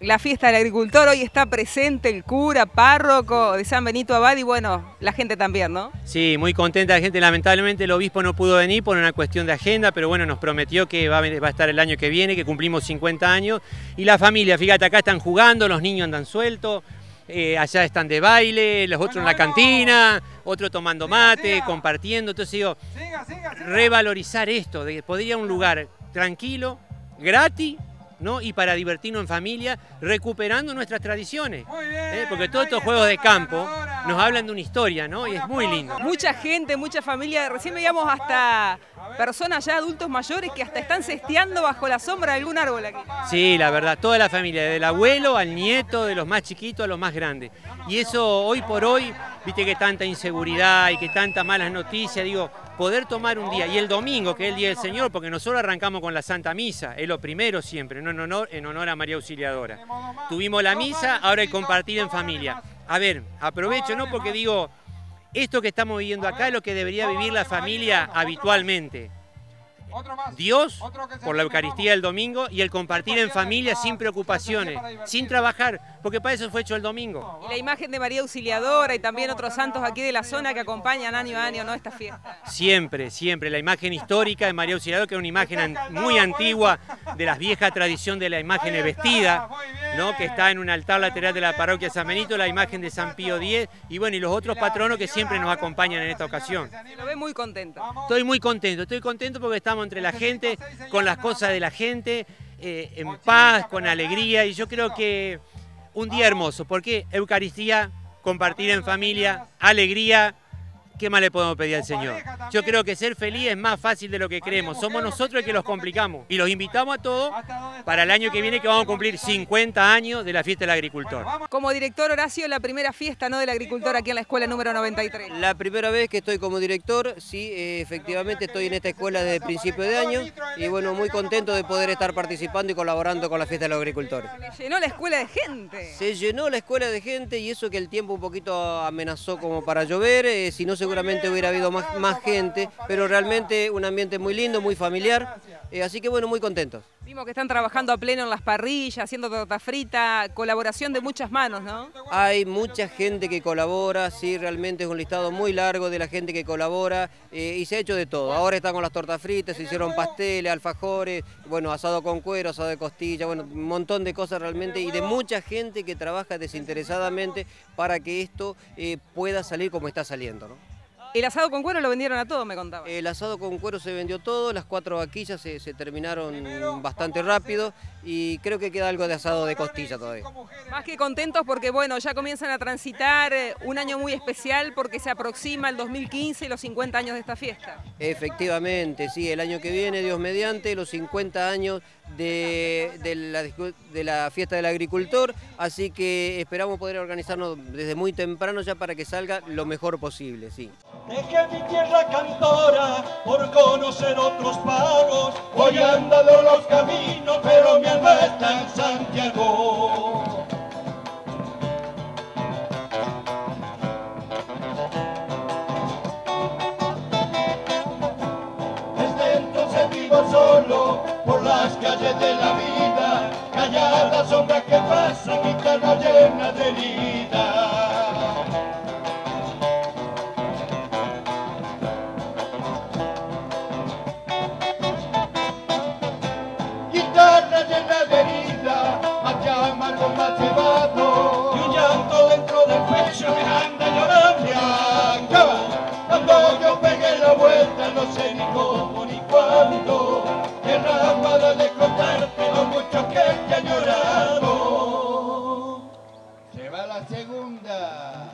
la fiesta del agricultor. Hoy está presente el cura, párroco de San Benito Abad y bueno, la gente también, ¿no? Sí, muy contenta la gente. Lamentablemente el obispo no pudo venir por una cuestión de agenda, pero bueno, nos prometió que va a, va a estar el año que viene, que cumplimos 50 años. Y la familia, fíjate, acá están jugando, los niños andan sueltos. Eh, allá están de baile, los otros en la cantina, otros tomando mate, compartiendo. Entonces digo, revalorizar esto, de poder ir a un lugar tranquilo, gratis, ¿no? y para divertirnos en familia, recuperando nuestras tradiciones. ¿eh? Porque todos estos juegos de campo nos hablan de una historia, ¿no? Y es muy lindo. Mucha gente, mucha familia, recién veíamos hasta personas ya adultos mayores que hasta están cesteando bajo la sombra de algún árbol aquí. Sí, la verdad, toda la familia, del abuelo al nieto, de los más chiquitos a los más grandes. Y eso hoy por hoy, viste que tanta inseguridad y que tantas malas noticias, digo, poder tomar un día, y el domingo, que es el Día del Señor, porque nosotros arrancamos con la Santa Misa, es lo primero siempre, en, honor, a María Auxiliadora. Tuvimos la misa, ahora hay compartir en familia. A ver, aprovecho, ¿no? Porque digo, esto que estamos viviendo acá es lo que debería vivir la familia habitualmente. Dios por la Eucaristía del domingo y el compartir en familia sin preocupaciones, sin trabajar, porque para eso fue hecho el domingo. Y la imagen de María Auxiliadora y también otros santos aquí de la zona que acompañan año a año ¿no? esta fiesta. Siempre, siempre. La imagen histórica de María Auxiliadora, que es una imagen muy antigua de la vieja tradición de la imagen vestida, ¿no? que está en un altar lateral de la parroquia San Benito, la imagen de San Pío X y bueno, y los otros patronos que siempre nos acompañan en esta ocasión. Lo ve muy contento. Estoy muy contento, estoy contento porque estamos entre la gente, con las cosas de la gente, eh, en paz, con alegría. Y yo creo que un día hermoso, porque Eucaristía, compartir en familia, alegría, ¿qué más le podemos pedir al Señor? Yo creo que ser feliz es más fácil de lo que creemos. Somos nosotros los que los complicamos. Y los invitamos a todos para el año que viene que vamos a cumplir 50 años de la fiesta del agricultor. Como director Horacio, la primera fiesta ¿no? del agricultor aquí en la escuela número 93. La primera vez que estoy como director, sí, eh, efectivamente estoy en esta escuela desde principio de año y bueno, muy contento de poder estar participando y colaborando con la fiesta de los agricultores. Se llenó la escuela de gente. Se llenó la escuela de gente y eso que el tiempo un poquito amenazó como para llover, eh, si no seguramente hubiera habido más, más gente, pero realmente un ambiente muy lindo, muy familiar, eh, así que bueno, muy contentos. Vimos que están trabajando a pleno en las parrillas, haciendo torta frita, colaboración de muchas manos, ¿no? Hay mucha gente que colabora, sí, realmente es un listado muy largo de la gente que colabora eh, y se ha hecho de todo. Ahora están con las tortas fritas, se hicieron pasteles, alfajores, bueno, asado con cuero, asado de costilla, bueno, un montón de cosas realmente y de mucha gente que trabaja desinteresadamente para que esto eh, pueda salir como está saliendo, ¿no? El asado con cuero lo vendieron a todos, me contaba. El asado con cuero se vendió todo, las cuatro vaquillas se, se, terminaron bastante rápido y creo que queda algo de asado de costilla todavía. Más que contentos porque bueno, ya comienzan a transitar eh, un año muy especial porque se aproxima el 2015 y los 50 años de esta fiesta. Efectivamente, sí, el año que viene, Dios mediante, los 50 años de, de, la, de, la, fiesta del agricultor, así que esperamos poder organizarnos desde muy temprano ya para que salga lo mejor posible, sí. Dejé mi tierra cantora por conocer otros pagos, voy andando los caminos, pero mi alma está en Santiago. Desde entonces vivo solo por las calles de la vida, callada sombra que pasa, carne llena de heridas. Y un llanto dentro del pecho me anda llorando. Cuando yo pegué la vuelta, no sé ni cómo ni cuándo, derramada de contarte lo mucho que te ha llorado. Se va la segunda.